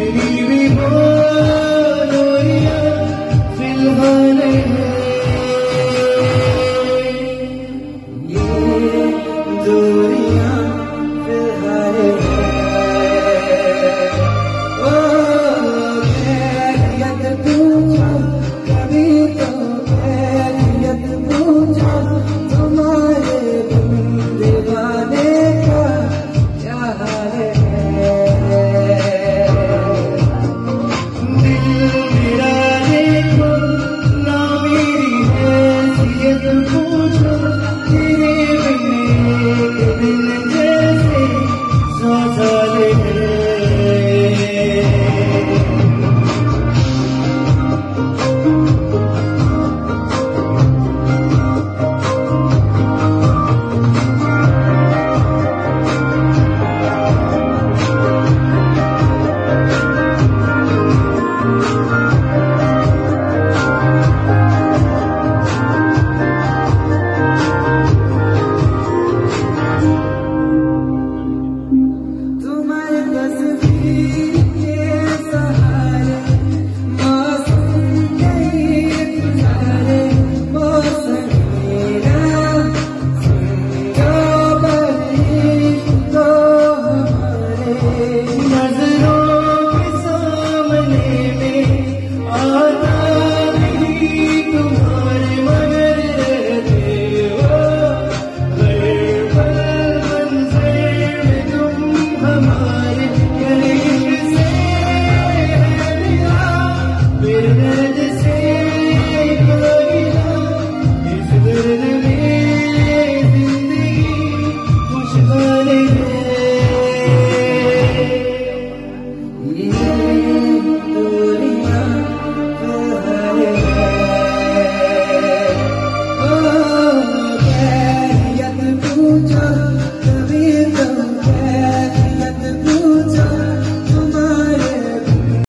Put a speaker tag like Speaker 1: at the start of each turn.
Speaker 1: Baby, boy. Soon